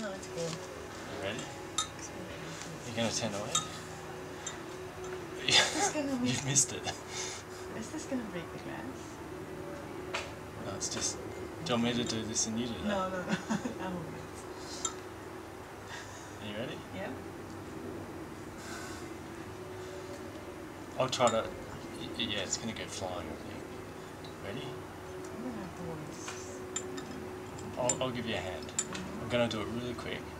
No, it's good. You ready? You're gonna turn away? this gonna be- You've missed it. Is this gonna break the glass? No, it's just. Do you want me to do this and you do that? No, no, no. I won't. Are you ready? Yeah. I'll try to. Yeah, it's gonna go flying. I think. Ready? I'm gonna have to. I'll, I'll give you a hand. I'm gonna do it really quick.